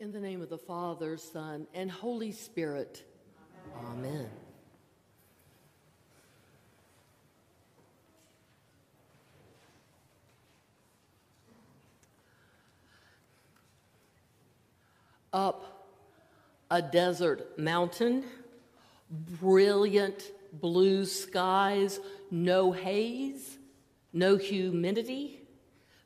In the name of the Father, Son, and Holy Spirit. Amen. Amen. Up a desert mountain, brilliant blue skies, no haze, no humidity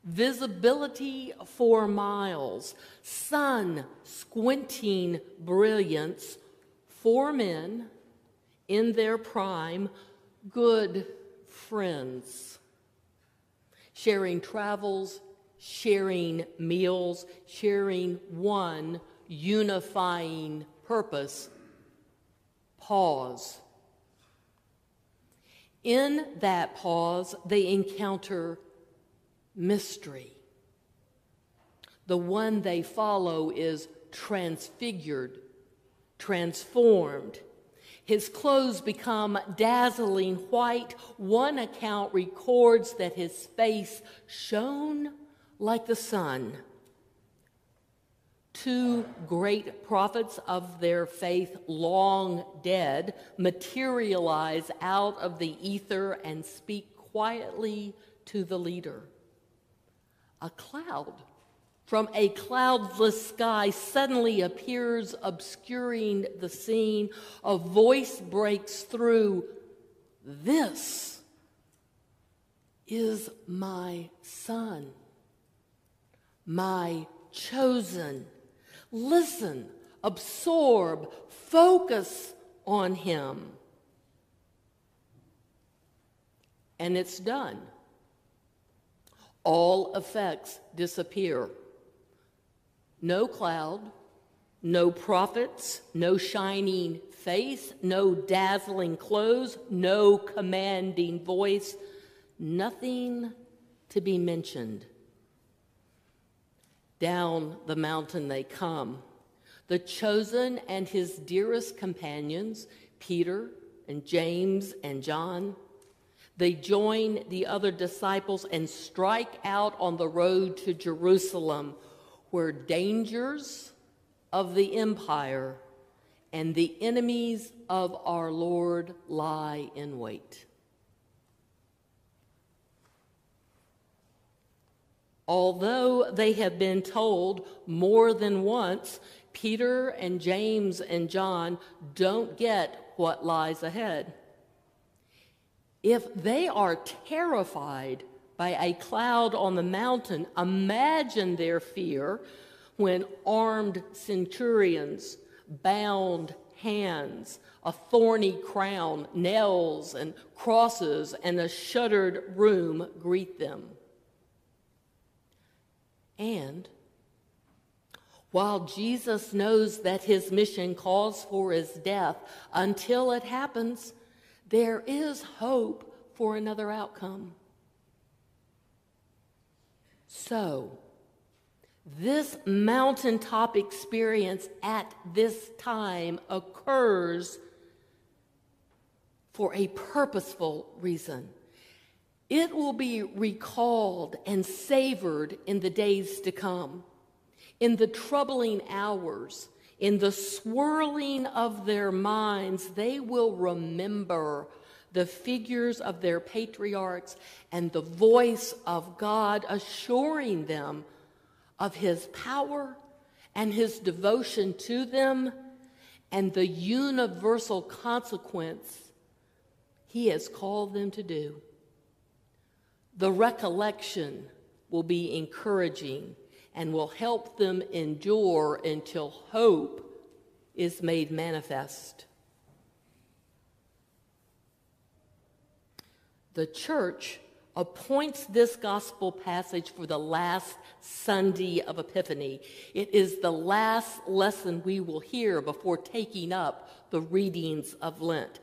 visibility for miles, sun squinting brilliance, four men in their prime, good friends, sharing travels, sharing meals, sharing one unifying purpose pause. In that pause, they encounter mystery. The one they follow is transfigured, transformed. His clothes become dazzling white. One account records that his face shone like the sun. Two great prophets of their faith, long dead, materialize out of the ether and speak quietly to the leader a cloud from a cloudless sky suddenly appears, obscuring the scene. A voice breaks through. This is my son, my chosen. Listen, absorb, focus on him. And it's done all effects disappear. No cloud, no prophets, no shining face, no dazzling clothes, no commanding voice, nothing to be mentioned. Down the mountain they come. The chosen and his dearest companions, Peter and James and John, they join the other disciples and strike out on the road to Jerusalem, where dangers of the empire and the enemies of our Lord lie in wait. Although they have been told more than once, Peter and James and John don't get what lies ahead. If they are terrified by a cloud on the mountain, imagine their fear when armed centurions, bound hands, a thorny crown, nails and crosses, and a shuttered room greet them. And while Jesus knows that his mission calls for his death, until it happens, there is hope for another outcome. So, this mountaintop experience at this time occurs for a purposeful reason. It will be recalled and savored in the days to come. In the troubling hours, in the swirling of their minds, they will remember the figures of their patriarchs and the voice of God assuring them of his power and his devotion to them and the universal consequence he has called them to do. The recollection will be encouraging and will help them endure until hope is made manifest. The church appoints this gospel passage for the last Sunday of Epiphany. It is the last lesson we will hear before taking up the readings of Lent.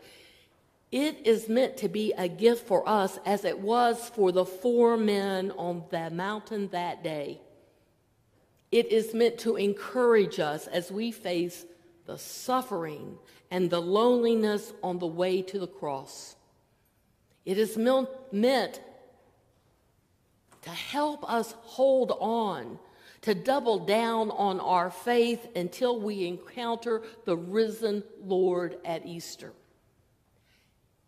It is meant to be a gift for us as it was for the four men on the mountain that day. It is meant to encourage us as we face the suffering and the loneliness on the way to the cross. It is meant to help us hold on to double down on our faith until we encounter the risen Lord at Easter.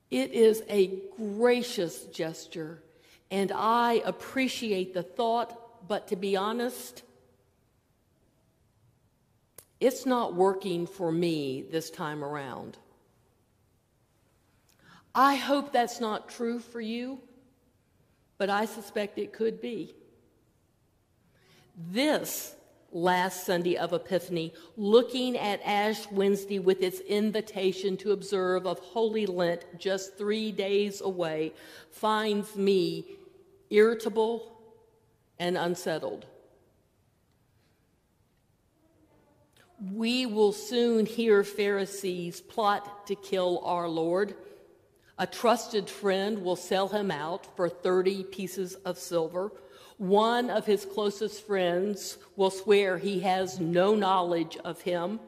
It is a gracious gesture, and I appreciate the thought, but to be honest, it's not working for me this time around. I hope that's not true for you, but I suspect it could be. This last Sunday of Epiphany, looking at Ash Wednesday with its invitation to observe of Holy Lent just three days away, finds me irritable and unsettled. We will soon hear Pharisees plot to kill our Lord. A trusted friend will sell him out for 30 pieces of silver. One of his closest friends will swear he has no knowledge of him.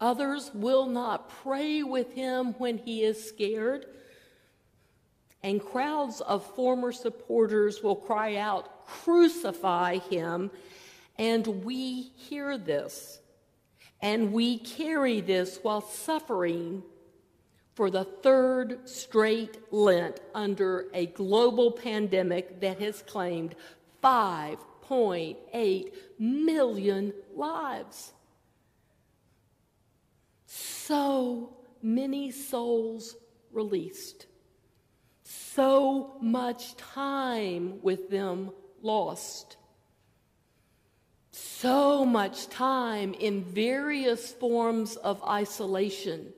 Others will not pray with him when he is scared. And crowds of former supporters will cry out, Crucify him. And we hear this. And we carry this while suffering for the third straight Lent under a global pandemic that has claimed 5.8 million lives. So many souls released, so much time with them lost so much time in various forms of isolation.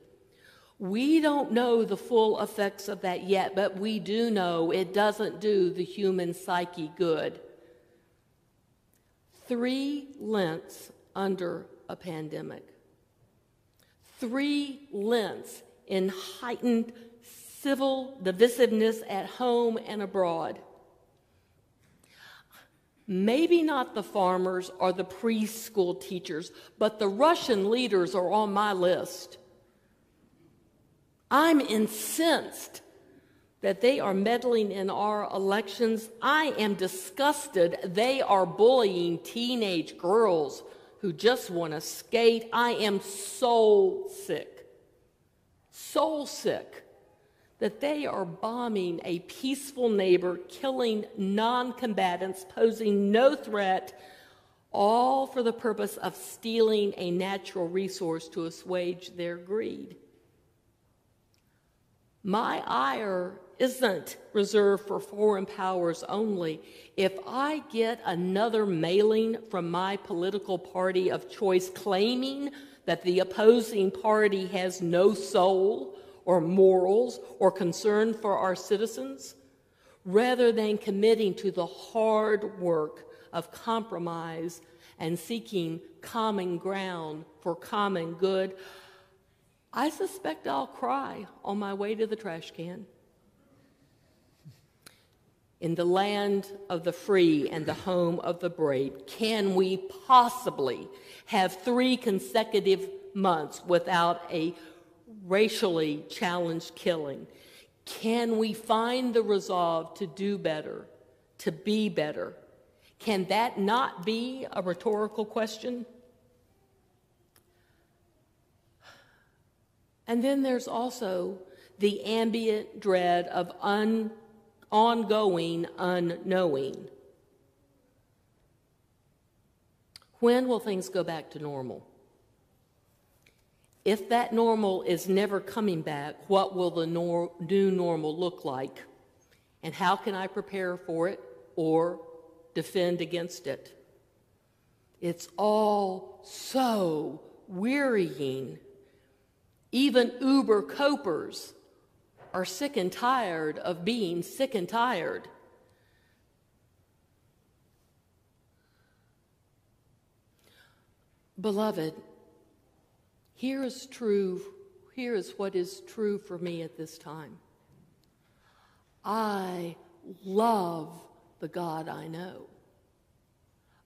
We don't know the full effects of that yet, but we do know it doesn't do the human psyche good. Three Lents under a pandemic. Three Lents in heightened civil divisiveness at home and abroad. Maybe not the farmers or the preschool teachers, but the Russian leaders are on my list. I'm incensed that they are meddling in our elections. I am disgusted they are bullying teenage girls who just want to skate. I am soul sick. Soul sick that they are bombing a peaceful neighbor, killing non combatants, posing no threat, all for the purpose of stealing a natural resource to assuage their greed. My ire isn't reserved for foreign powers only. If I get another mailing from my political party of choice claiming that the opposing party has no soul, or morals or concern for our citizens, rather than committing to the hard work of compromise and seeking common ground for common good, I suspect I'll cry on my way to the trash can. In the land of the free and the home of the brave, can we possibly have three consecutive months without a racially challenged killing. Can we find the resolve to do better, to be better? Can that not be a rhetorical question? And then there's also the ambient dread of un, ongoing unknowing. When will things go back to normal? If that normal is never coming back, what will the nor- new normal look like? And how can I prepare for it or defend against it? It's all so wearying. Even Uber copers are sick and tired of being sick and tired. Beloved, here is true, here is what is true for me at this time. I love the God I know.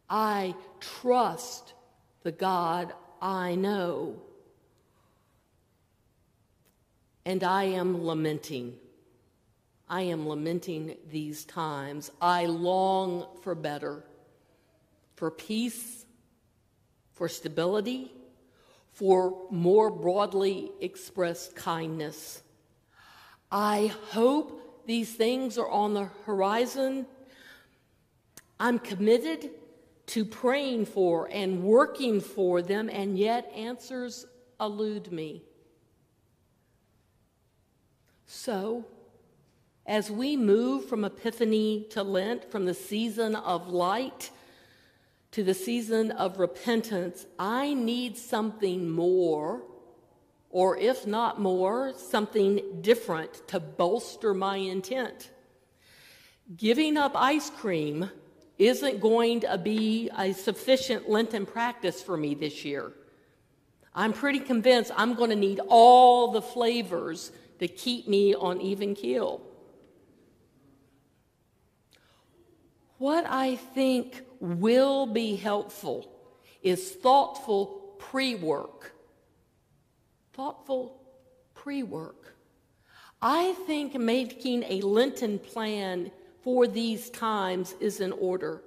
I trust the God I know. And I am lamenting. I am lamenting these times. I long for better. for peace, for stability, for more broadly expressed kindness. I hope these things are on the horizon. I'm committed to praying for and working for them, and yet answers elude me. So, as we move from Epiphany to Lent, from the season of light to the season of repentance, I need something more, or if not more, something different to bolster my intent. Giving up ice cream isn't going to be a sufficient Lenten practice for me this year. I'm pretty convinced I'm going to need all the flavors to keep me on even keel. What I think will be helpful is thoughtful pre work. Thoughtful pre work. I think making a Lenten plan for these times is in order.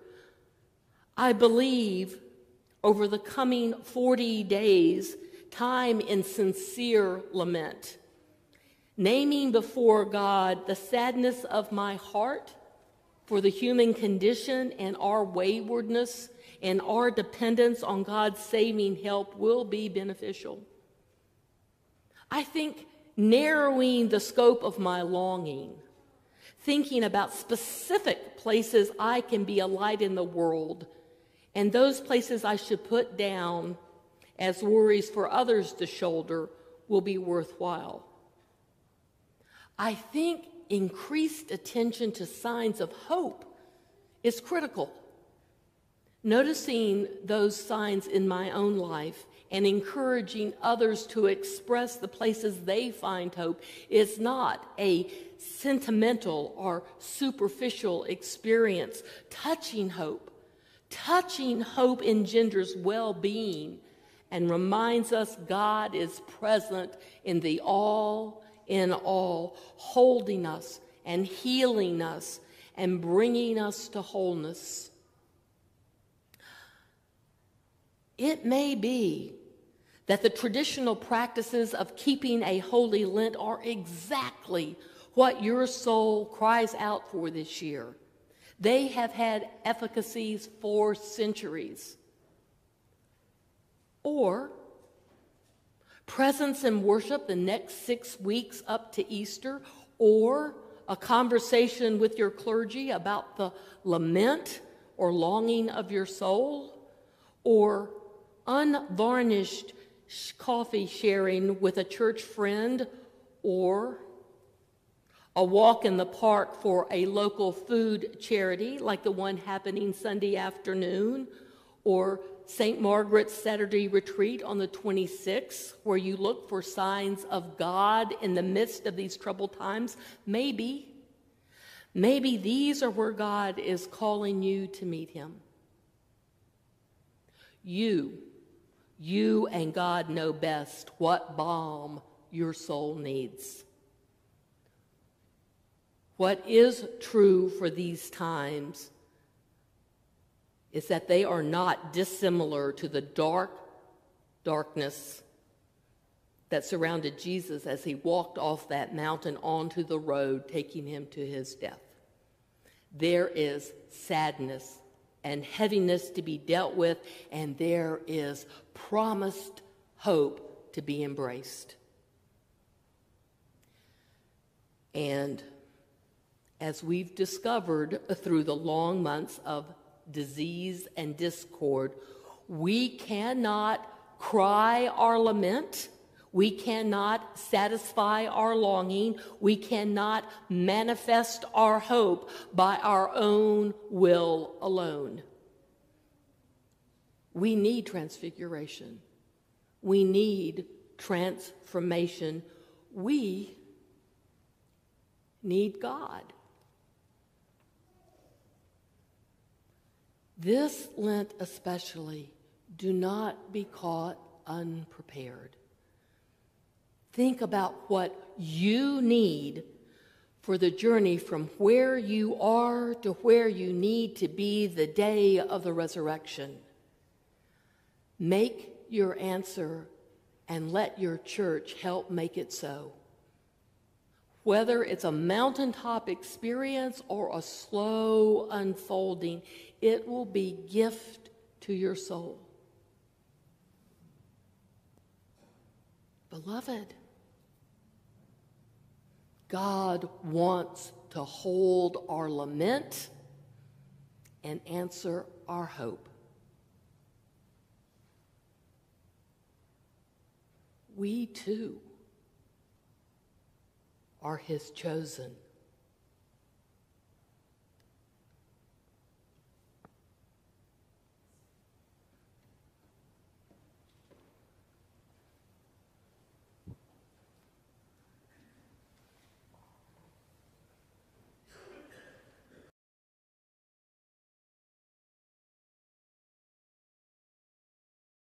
I believe over the coming 40 days, time in sincere lament, naming before God the sadness of my heart for the human condition and our waywardness and our dependence on God's saving help will be beneficial. I think narrowing the scope of my longing thinking about specific places I can be a light in the world, and those places I should put down as worries for others to shoulder will be worthwhile. I think increased attention to signs of hope is critical. Noticing those signs in my own life and encouraging others to express the places they find hope is not a sentimental or superficial experience. Touching hope, touching hope engenders well being and reminds us God is present in the all in all, holding us and healing us and bringing us to wholeness. It may be that the traditional practices of keeping a holy Lent are exactly what your soul cries out for this year. They have had efficacies for centuries. Or presence and worship the next six weeks up to Easter, or a conversation with your clergy about the lament or longing of your soul, or unvarnished coffee sharing with a church friend, or a walk in the park for a local food charity like the one happening Sunday afternoon, or St. Margaret's Saturday retreat on the 26th, where you look for signs of God in the midst of these troubled times. Maybe, maybe these are where God is calling you to meet Him. You, you and God know best what balm your soul needs. What is true for these times is that they are not dissimilar to the dark darkness that surrounded Jesus as he walked off that mountain onto the road, taking him to his death. There is sadness and heaviness to be dealt with, and there is promised hope to be embraced. And as we've discovered through the long months of disease and discord, we cannot cry our lament. We cannot satisfy our longing. We cannot manifest our hope by our own will alone. We need transfiguration. We need transformation. We need God. This Lent, especially, do not be caught unprepared. Think about what you need for the journey from where you are to where you need to be the day of the resurrection. Make your answer and let your church help make it so. Whether it's a mountaintop experience or a slow unfolding, it will be gift to your soul. Beloved, God wants to hold our lament and answer our hope. We too are his chosen.